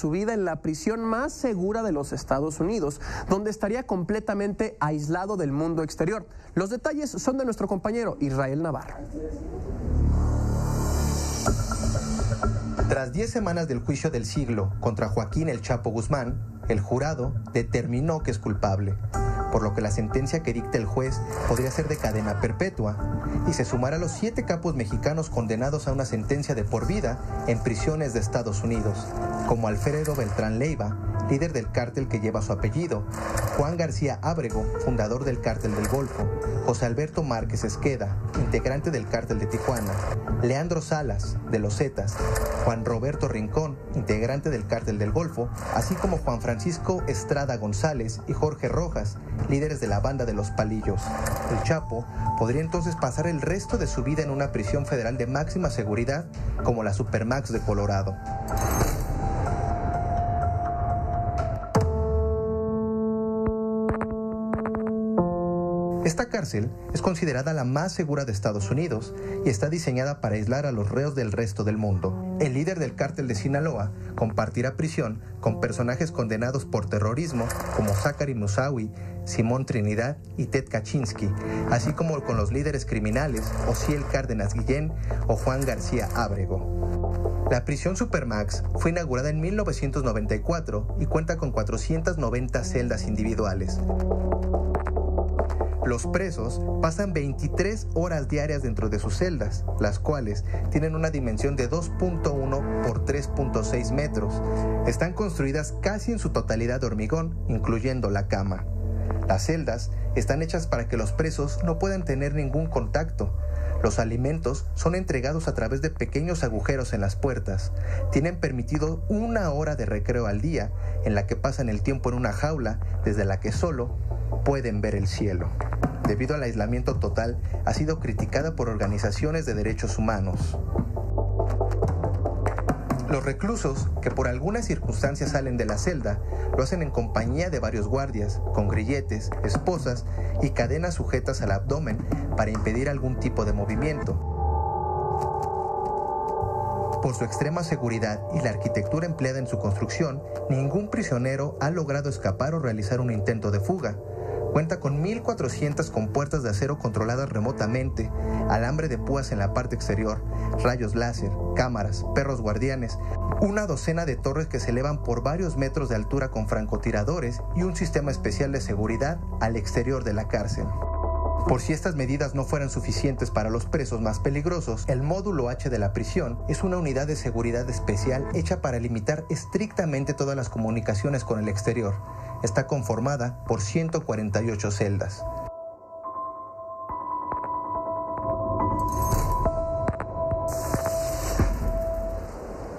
su vida en la prisión más segura de los Estados Unidos, donde estaría completamente aislado del mundo exterior. Los detalles son de nuestro compañero Israel Navarro. Tras 10 semanas del juicio del siglo contra Joaquín El Chapo Guzmán, el jurado determinó que es culpable por lo que la sentencia que dicta el juez podría ser de cadena perpetua y se sumará a los siete capos mexicanos condenados a una sentencia de por vida en prisiones de Estados Unidos, como Alfredo Beltrán Leiva, líder del cártel que lleva su apellido, Juan García Ábrego, fundador del cártel del Golfo, José Alberto Márquez Esqueda, integrante del cártel de Tijuana, Leandro Salas, de los Zetas, Juan Roberto Rincón, integrante del cártel del Golfo, así como Juan Francisco Estrada González y Jorge Rojas, líderes de la banda de los Palillos. El Chapo podría entonces pasar el resto de su vida en una prisión federal de máxima seguridad como la Supermax de Colorado. Esta cárcel es considerada la más segura de Estados Unidos y está diseñada para aislar a los reos del resto del mundo. El líder del cártel de Sinaloa compartirá prisión con personajes condenados por terrorismo como Zachary Musawi, Simón Trinidad y Ted Kaczynski, así como con los líderes criminales Ociel Cárdenas Guillén o Juan García Ábrego. La prisión Supermax fue inaugurada en 1994 y cuenta con 490 celdas individuales. Los presos pasan 23 horas diarias dentro de sus celdas, las cuales tienen una dimensión de 2.1 por 3.6 metros. Están construidas casi en su totalidad de hormigón, incluyendo la cama. Las celdas están hechas para que los presos no puedan tener ningún contacto. Los alimentos son entregados a través de pequeños agujeros en las puertas. Tienen permitido una hora de recreo al día en la que pasan el tiempo en una jaula desde la que solo pueden ver el cielo. Debido al aislamiento total, ha sido criticada por organizaciones de derechos humanos. Los reclusos, que por algunas circunstancias salen de la celda, lo hacen en compañía de varios guardias, con grilletes, esposas y cadenas sujetas al abdomen para impedir algún tipo de movimiento. Por su extrema seguridad y la arquitectura empleada en su construcción, ningún prisionero ha logrado escapar o realizar un intento de fuga. Cuenta con 1.400 compuertas de acero controladas remotamente, alambre de púas en la parte exterior, rayos láser, cámaras, perros guardianes, una docena de torres que se elevan por varios metros de altura con francotiradores y un sistema especial de seguridad al exterior de la cárcel. Por si estas medidas no fueran suficientes para los presos más peligrosos, el módulo H de la prisión es una unidad de seguridad especial hecha para limitar estrictamente todas las comunicaciones con el exterior está conformada por 148 celdas.